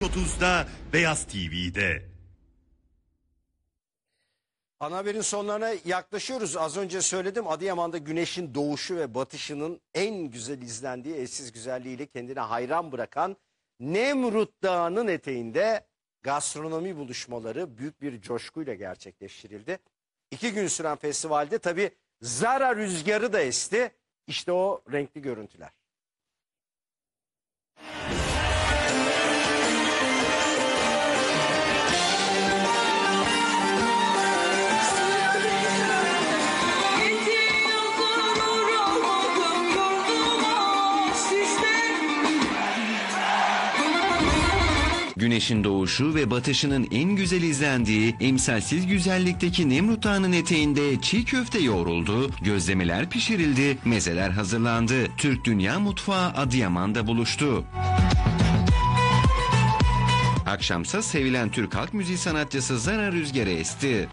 30'da Beyaz TV'de. Ana haberin sonlarına yaklaşıyoruz. Az önce söyledim Adıyaman'da güneşin doğuşu ve batışının en güzel izlendiği eşsiz güzelliğiyle kendine hayran bırakan Nemrut Dağı'nın eteğinde gastronomi buluşmaları büyük bir coşkuyla gerçekleştirildi. İki gün süren festivalde tabi Zara rüzgarı da esti. İşte o renkli görüntüler. Güneşin doğuşu ve batışının en güzel izlendiği emsalsiz güzellikteki Nemrut Dağı'nın eteğinde çiğ köfte yoğruldu, gözlemeler pişirildi, mezeler hazırlandı. Türk Dünya Mutfağı Adıyaman'da buluştu. Akşamsa sevilen Türk halk müziği sanatçısı Zara Rüzgar'ı esti.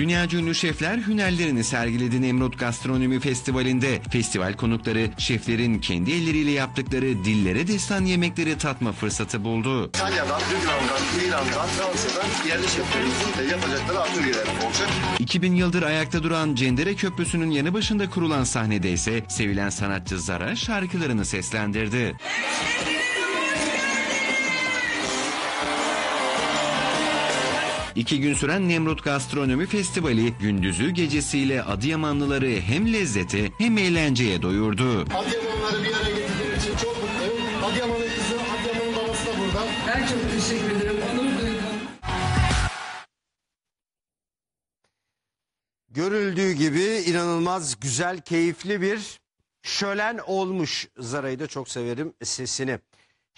Dünyaca ünlü şefler hünerlerini sergiledi Nemrut Gastronomi Festivali'nde. Festival konukları şeflerin kendi elleriyle yaptıkları dillere destan yemekleri tatma fırsatı buldu. İtalya'dan, Lübnan'dan, İran'dan, Fransa'dan yerli şeflerimizin yapacakları atölyeler olacak. 2000 yıldır ayakta duran Cendere Köprüsü'nün yanı başında kurulan sahnede ise sevilen sanatçı Zara şarkılarını seslendirdi. İki gün süren Nemrut Gastronomi Festivali gündüzü gecesiyle Adıyamanlıları hem lezzete hem eğlenceye doyurdu. Adıyamanları bir araya getirdiğim için çok mutluyum. Adıyaman'ın kızı, Adıyaman'ın babası da burada. Ben çok teşekkür ederim. Onur duydum. Görüldüğü gibi inanılmaz güzel, keyifli bir şölen olmuş. Zara'yı da çok severim sesini.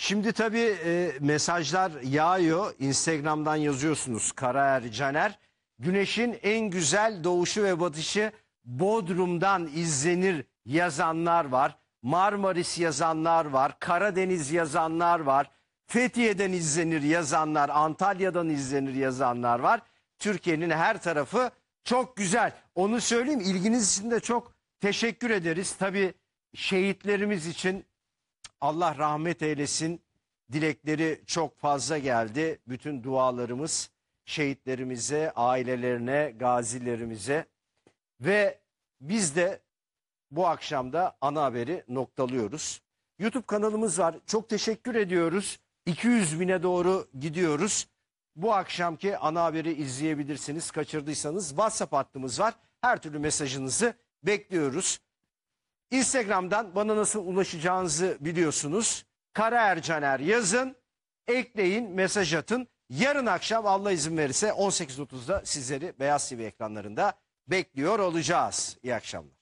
Şimdi tabii e, mesajlar yağıyor. Instagram'dan yazıyorsunuz Karaer Caner. Güneşin en güzel doğuşu ve batışı Bodrum'dan izlenir yazanlar var. Marmaris yazanlar var. Karadeniz yazanlar var. Fethiye'den izlenir yazanlar, Antalya'dan izlenir yazanlar var. Türkiye'nin her tarafı çok güzel. Onu söyleyeyim ilginiz için de çok teşekkür ederiz. Tabii şehitlerimiz için Allah rahmet eylesin. Dilekleri çok fazla geldi. Bütün dualarımız şehitlerimize, ailelerine, gazilerimize ve biz de bu akşam da ana haberi noktalıyoruz. YouTube kanalımız var. Çok teşekkür ediyoruz. 200 bine doğru gidiyoruz. Bu akşamki ana haberi izleyebilirsiniz. Kaçırdıysanız WhatsApp hattımız var. Her türlü mesajınızı bekliyoruz. Instagram'dan bana nasıl ulaşacağınızı biliyorsunuz. Kara Ercaner yazın, ekleyin, mesaj atın. Yarın akşam Allah izin verirse 18.30'da sizleri Beyaz TV ekranlarında bekliyor olacağız. İyi akşamlar.